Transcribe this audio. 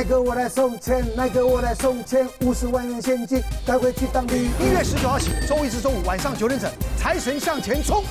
来哥，我来送钱，来哥，我来送钱，五十万元现金带回去当兵。一月十九号起，周一至周五晚上九点整，财神向前冲。